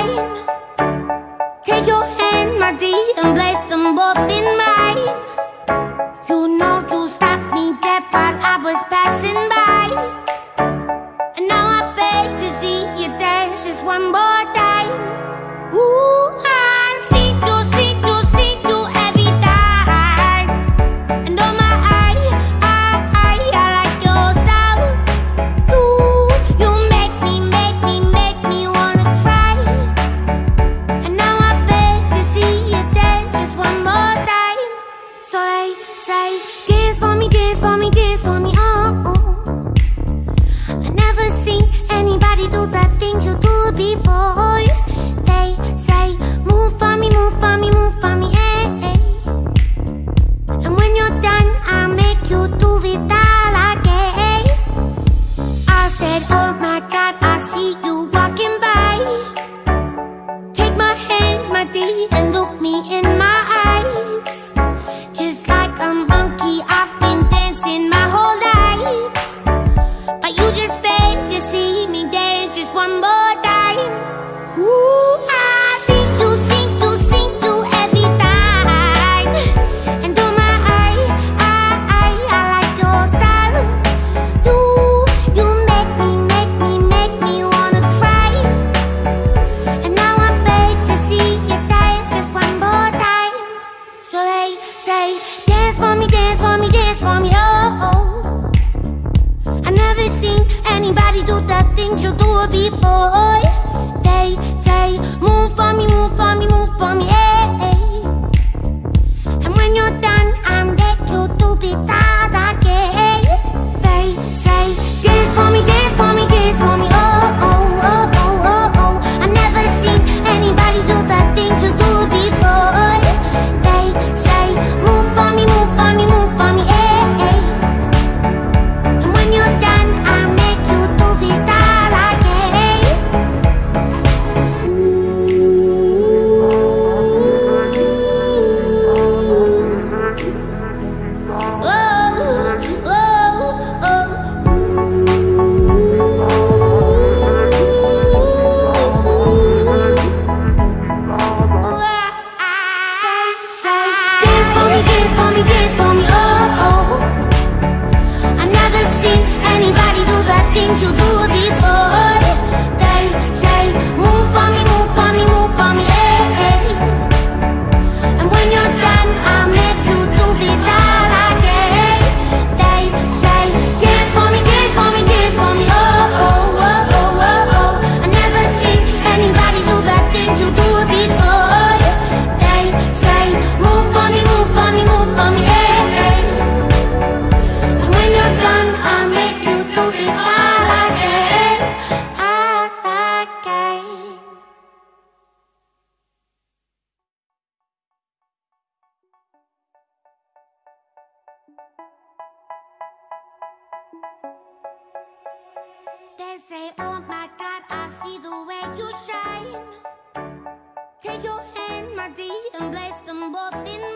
crying say, dance for one more time. I every time. And oh my I, I, I like your style. You, you make me, make me, make me wanna cry. And now I beg to see you dance just one more time. So say, dance for me, dance for me. Nobody do that thing you do before. say, oh my God, I see the way you shine. Take your hand, my dear, and bless them both in